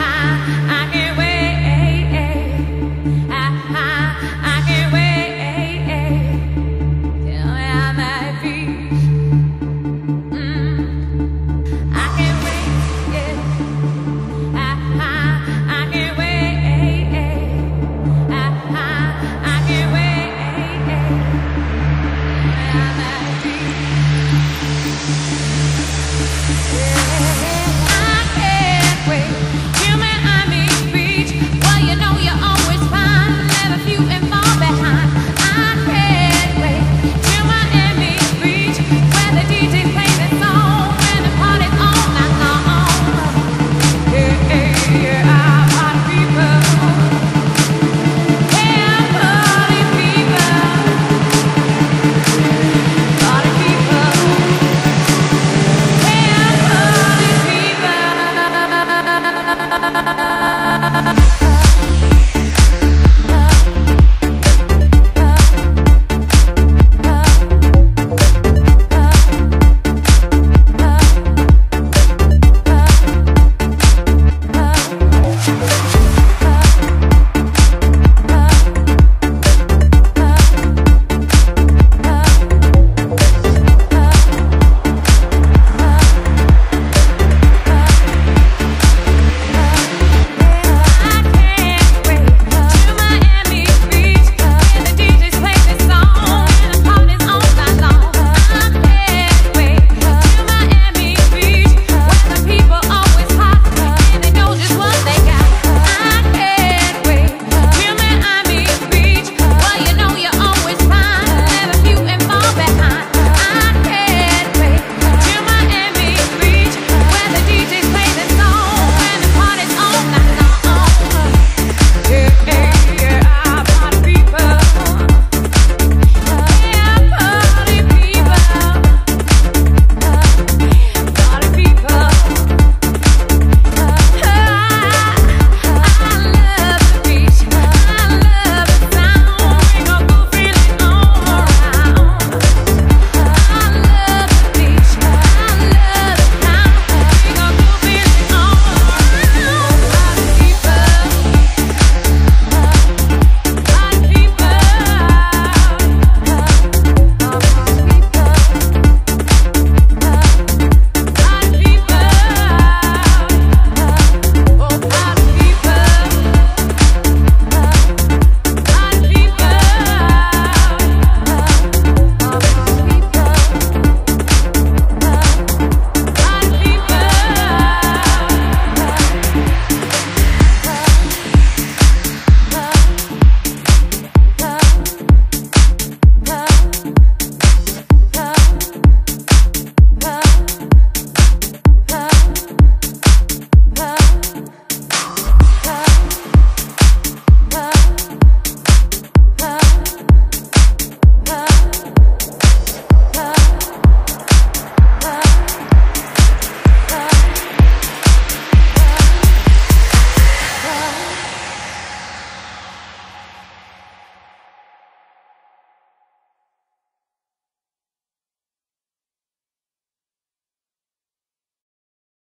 high. I can